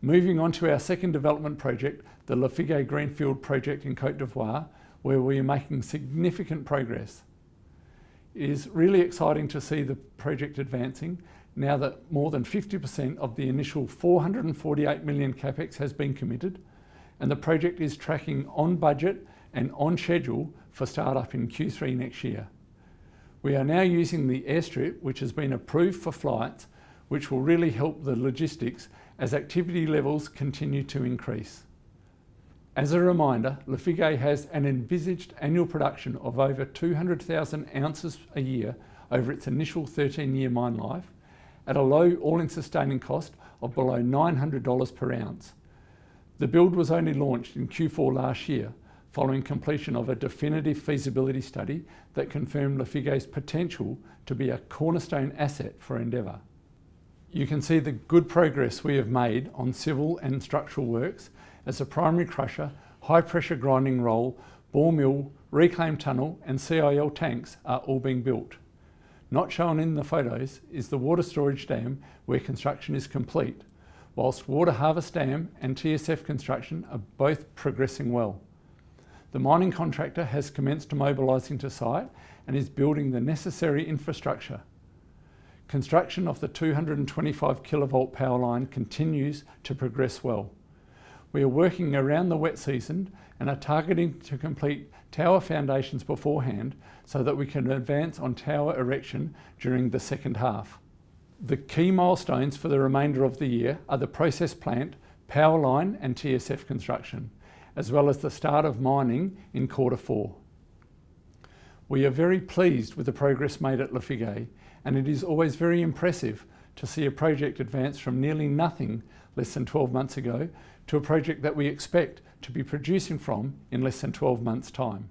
Moving on to our second development project, the Lafigué Greenfield project in Cote d'Ivoire, where we are making significant progress. It is really exciting to see the project advancing now that more than 50% of the initial 448 million capex has been committed and the project is tracking on budget and on schedule for startup in Q3 next year. We are now using the airstrip, which has been approved for flights, which will really help the logistics as activity levels continue to increase. As a reminder, Lafigué has an envisaged annual production of over 200,000 ounces a year over its initial 13-year mine life at a low all-in sustaining cost of below $900 per ounce. The build was only launched in Q4 last year following completion of a definitive feasibility study that confirmed Lafigué's potential to be a cornerstone asset for Endeavour. You can see the good progress we have made on civil and structural works as a primary crusher, high pressure grinding roll, ball mill, reclaim tunnel and CIL tanks are all being built. Not shown in the photos is the water storage dam where construction is complete, whilst water harvest dam and TSF construction are both progressing well. The mining contractor has commenced mobilising to site and is building the necessary infrastructure Construction of the 225 kilovolt power line continues to progress well. We are working around the wet season and are targeting to complete tower foundations beforehand so that we can advance on tower erection during the second half. The key milestones for the remainder of the year are the process plant, power line and TSF construction, as well as the start of mining in quarter four. We are very pleased with the progress made at Lafigué and it is always very impressive to see a project advance from nearly nothing less than 12 months ago to a project that we expect to be producing from in less than 12 months' time.